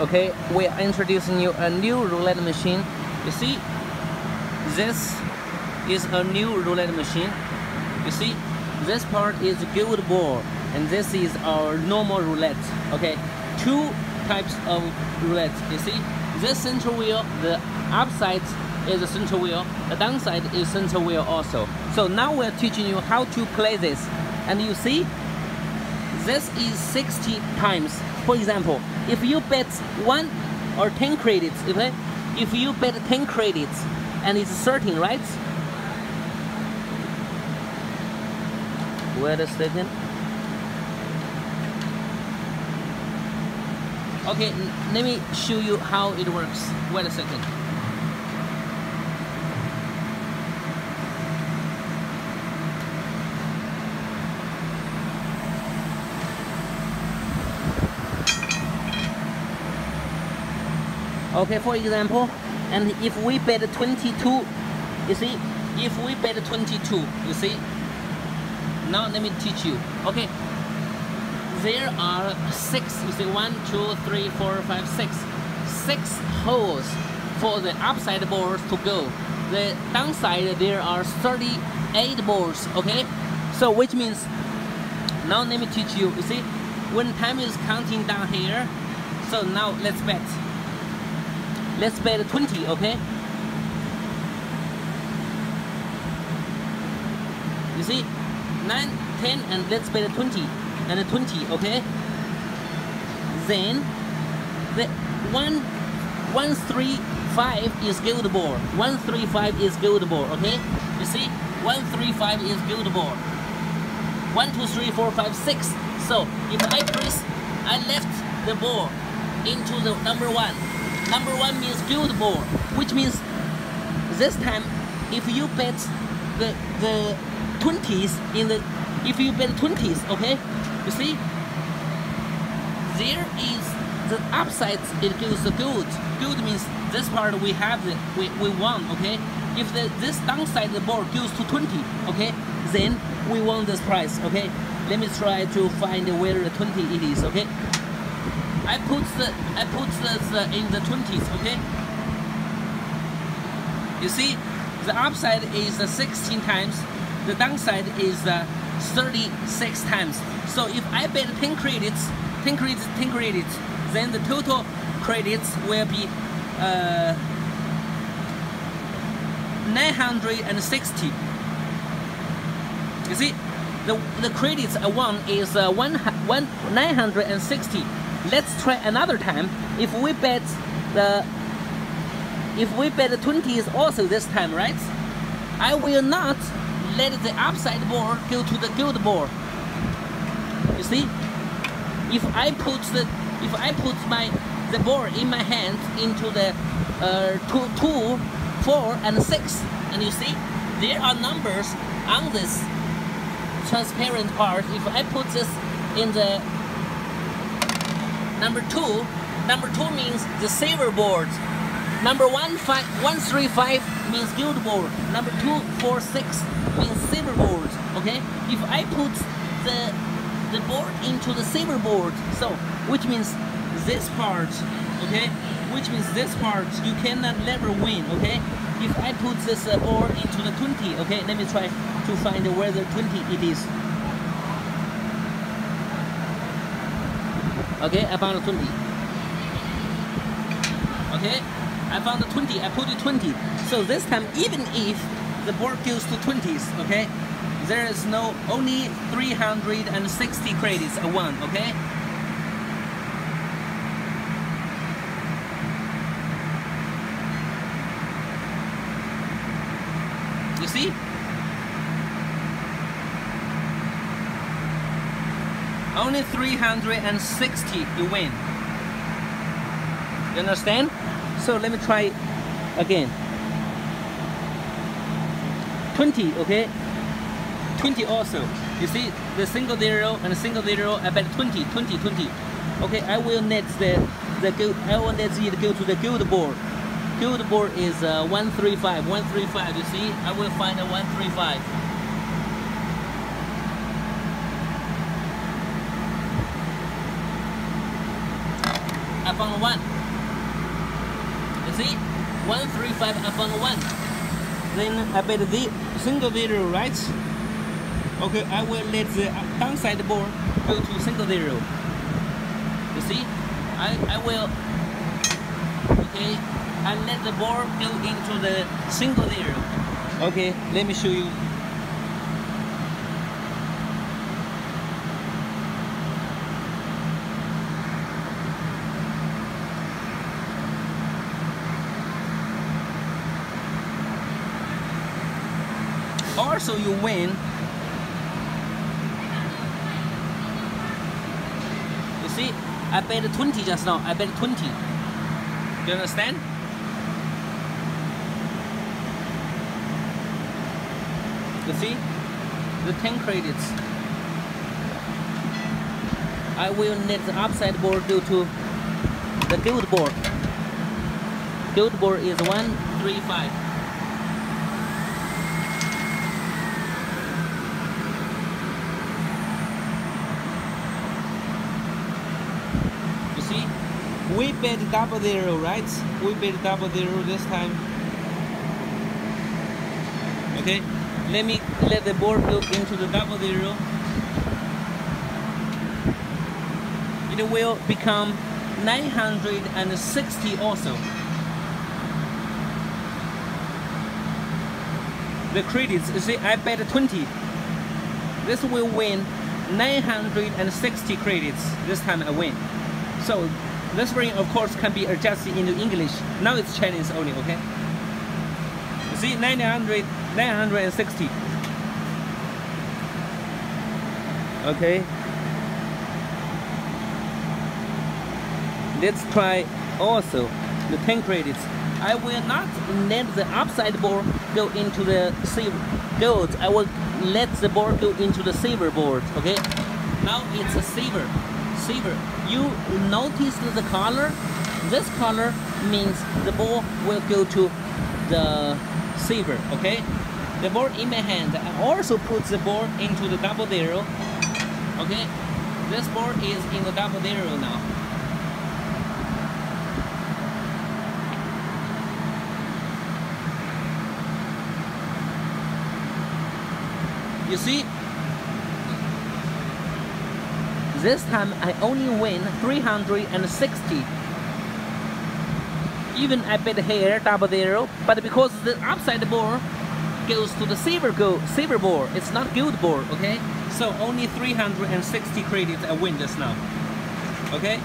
Okay, we are introducing you a new roulette machine. You see, this is a new roulette machine. You see, this part is gold ball, and this is our normal roulette. Okay, two types of roulette. You see, this center wheel, the upside is a center wheel, the downside is center wheel also. So now we're teaching you how to play this, and you see, this is 60 times. For example, if you bet one or 10 credits, okay? If you bet 10 credits and it's 13, right? Wait a second. Okay, let me show you how it works. Wait a second. Okay, for example, and if we bet 22, you see, if we bet 22, you see, now let me teach you. Okay, there are six, you see, one, two, three, four, five, six, six holes for the upside balls to go. The downside, there are 38 balls, okay? So, which means, now let me teach you, you see, when time is counting down here, so now let's bet. Let's bet 20, okay? You see, 9, 10, and let's bet 20, and 20, okay? Then, the 1, 1, 3, 5 is gold ball. 1, 3, 5 is gold ball, okay? You see, 1, 3, 5 is gold ball. 1, 2, 3, 4, 5, 6. So, if I press, I left the ball into the number 1 number one means ball, which means this time if you bet the the 20s in the if you bet 20s, okay, you see there is the upside it goes the good. Gold means this part we have the we, we won, okay? If the this downside the ball goes to 20, okay, then we won this prize, okay? Let me try to find where the 20 it is, okay? I put the I put this in the 20s, okay? You see, the upside is uh, 16 times, the downside is uh, 36 times. So if I bet 10 credits, 10 credits, 10 credits, then the total credits will be uh, 960. You see, the the credits I won is uh, one one 960 let's try another time. If we bet the if we bet the 20s also this time right? I will not let the upside ball go to the gold ball you see? If I put the if I put my the ball in my hand into the uh, two, two, four, and six, and you see there are numbers on this transparent part. If I put this in the Number two, number two means the saver board. Number one, five, one, three, five means gold board. Number two, four, six means silver board. Okay? If I put the the board into the silver board, so which means this part, okay? Which means this part you cannot never win, okay? If I put this uh, board into the 20, okay? Let me try to find where the 20 it is. Okay, I found a 20. Okay, I found a 20. I put it 20. So this time, even if the board goes to 20s, okay, there is no only 360 credits a one. Okay. You see? Only 360 you win. You understand? So let me try again. 20, okay? 20 also. You see the single zero and single zero, I bet 20, 20, 20. Okay, I will net the the I will net it go to the gold board. Gold board is uh, 135, 135, you see? I will find a 135. Found one. You see? 135, I found one. Then I bet the single zero, right? Okay, I will let the downside board go to single zero. You see? I, I will, okay, I let the board go into the single zero. Okay, let me show you also you win. You see I bet 20 just now. I bet 20 you understand? You see the 10 credits. I will need the upside board due to the gold board. Gold board is 135 we bet double zero, right? We bet double zero this time. Okay, let me let the board look into the double zero. It will become 960 also. The credits, see, I bet 20. This will win 960 credits. This time I win. So this ring, of course, can be adjusted into English. Now it's Chinese only, okay? You see, 900, 960. Okay. Let's try also the 10 credits. I will not let the upside board go into the silver gold. I will let the board go into the silver board, okay? Now it's a silver silver. You notice the color? This color means the ball will go to the silver, okay? The ball in my hand, I also put the ball into the double zero, okay? This ball is in the double zero now. You see, this time I only win 360. Even I bet here double zero, but because the upside board goes to the silver gold silver board, it's not gold board, okay? So only 360 credits I win this now. Okay?